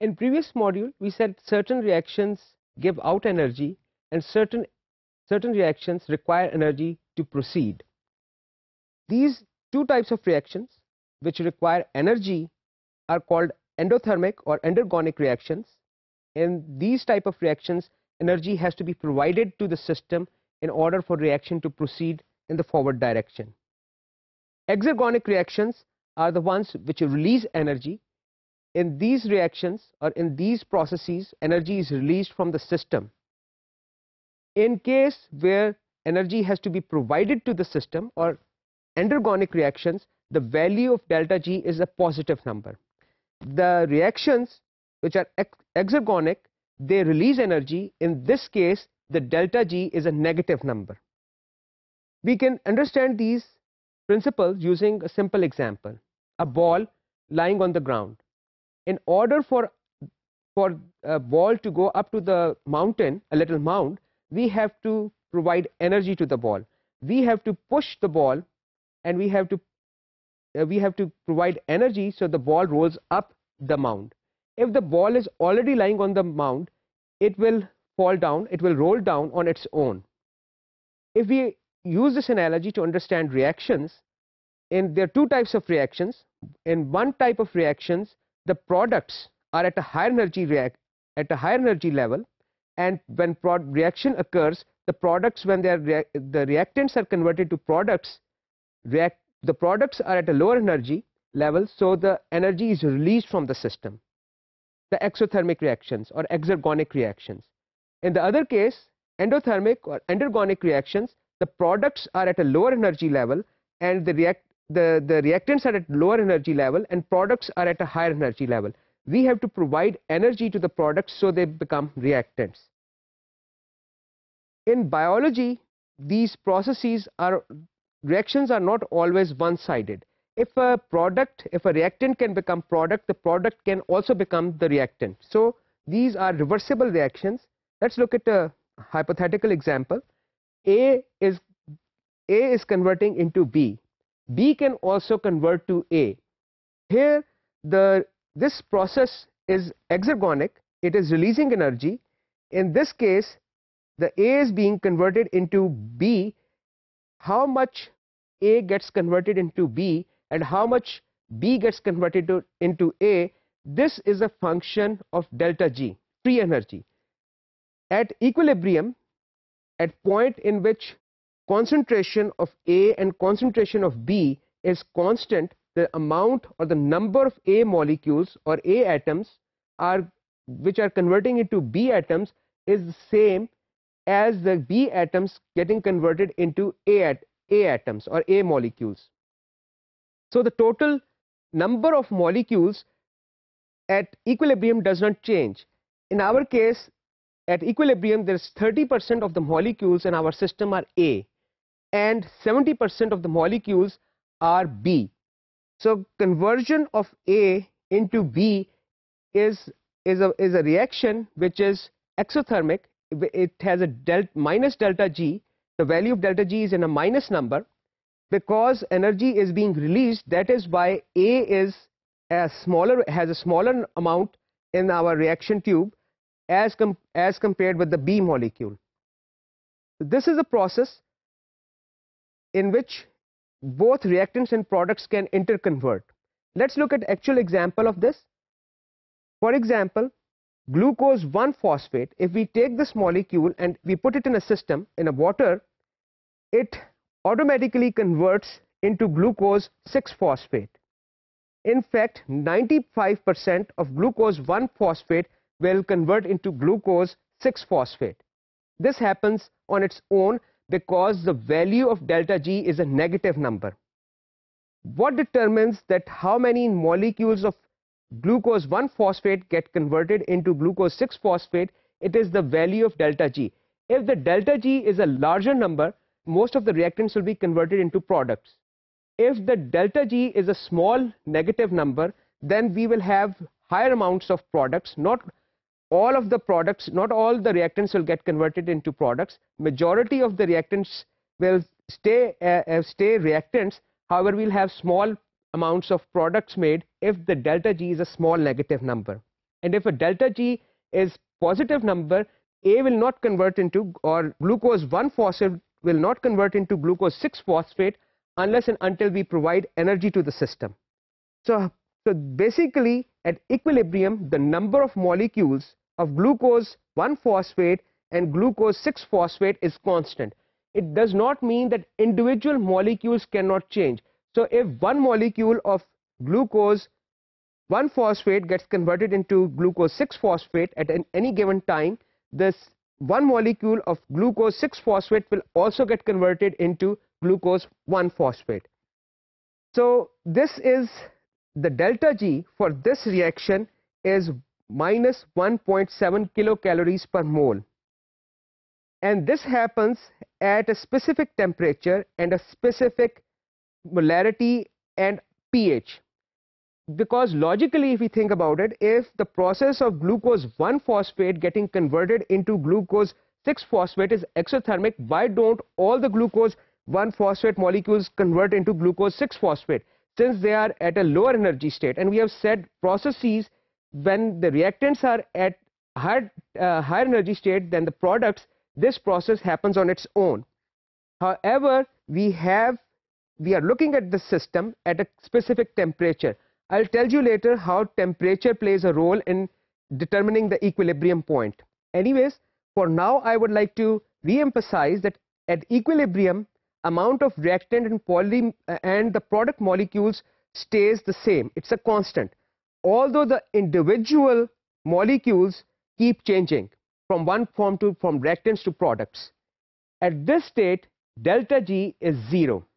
In previous module, we said certain reactions give out energy and certain, certain reactions require energy to proceed. These two types of reactions which require energy are called endothermic or endergonic reactions. In these type of reactions, energy has to be provided to the system in order for reaction to proceed in the forward direction. Exergonic reactions are the ones which release energy. In these reactions or in these processes, energy is released from the system. In case where energy has to be provided to the system or endergonic reactions, the value of delta G is a positive number. The reactions which are ex exergonic, they release energy. In this case, the delta G is a negative number. We can understand these principles using a simple example. A ball lying on the ground. In order for, for a ball to go up to the mountain, a little mound, we have to provide energy to the ball. We have to push the ball and we have to uh, we have to provide energy so the ball rolls up the mound. If the ball is already lying on the mound, it will fall down, it will roll down on its own. If we use this analogy to understand reactions, in there are two types of reactions. In one type of reactions, the products are at a higher energy react at a higher energy level, and when reaction occurs, the products when they are rea the reactants are converted to products, react the products are at a lower energy level, so the energy is released from the system. The exothermic reactions or exergonic reactions. In the other case, endothermic or endergonic reactions, the products are at a lower energy level and the react the, the reactants are at lower energy level and products are at a higher energy level. We have to provide energy to the products so they become reactants. In biology, these processes are reactions are not always one-sided. If a product, if a reactant can become product, the product can also become the reactant. So these are reversible reactions. Let's look at a hypothetical example. A is A is converting into B. B can also convert to A. Here the this process is exergonic. It is releasing energy. In this case, the A is being converted into B how much A gets converted into B and how much B gets converted to, into A, this is a function of delta G, free energy. At equilibrium, at point in which concentration of A and concentration of B is constant, the amount or the number of A molecules or A atoms are which are converting into B atoms is the same as the B atoms getting converted into A, at A atoms or A molecules. So the total number of molecules at equilibrium does not change. In our case, at equilibrium, there's 30% of the molecules in our system are A and 70% of the molecules are B. So conversion of A into B is, is, a, is a reaction which is exothermic it has a delta minus delta G, the value of delta G is in a minus number because energy is being released that is why A is a smaller has a smaller amount in our reaction tube as com as compared with the B molecule. This is a process in which both reactants and products can interconvert. Let's look at actual example of this. For example, glucose 1 phosphate if we take this molecule and we put it in a system in a water it automatically converts into glucose 6 phosphate in fact 95% of glucose 1 phosphate will convert into glucose 6 phosphate this happens on its own because the value of delta G is a negative number. What determines that how many molecules of glucose 1 phosphate get converted into glucose 6 phosphate? It is the value of delta G. If the delta G is a larger number most of the reactants will be converted into products. If the delta G is a small negative number then we will have higher amounts of products not all of the products not all the reactants will get converted into products majority of the reactants will stay uh, uh, stay reactants however we'll have small amounts of products made if the delta G is a small negative number. And if a delta G is positive number, A will not convert into or glucose 1-phosphate will not convert into glucose 6-phosphate unless and until we provide energy to the system. So, so basically at equilibrium the number of molecules of glucose 1-phosphate and glucose 6-phosphate is constant. It does not mean that individual molecules cannot change. So if one molecule of glucose 1-phosphate gets converted into glucose 6-phosphate at an, any given time, this one molecule of glucose 6-phosphate will also get converted into glucose 1-phosphate. So this is the delta G for this reaction is minus 1.7 kilocalories per mole. And this happens at a specific temperature and a specific molarity and pH because logically if we think about it if the process of glucose 1 phosphate getting converted into glucose 6 phosphate is exothermic why don't all the glucose 1 phosphate molecules convert into glucose 6 phosphate since they are at a lower energy state and we have said processes when the reactants are at higher, uh, higher energy state than the products this process happens on its own however we have we are looking at the system at a specific temperature I'll tell you later how temperature plays a role in determining the equilibrium point. Anyways, for now I would like to re-emphasize that at equilibrium amount of reactant and poly uh, and the product molecules stays the same. It's a constant. Although the individual molecules keep changing from one form to from reactants to products. At this state delta G is zero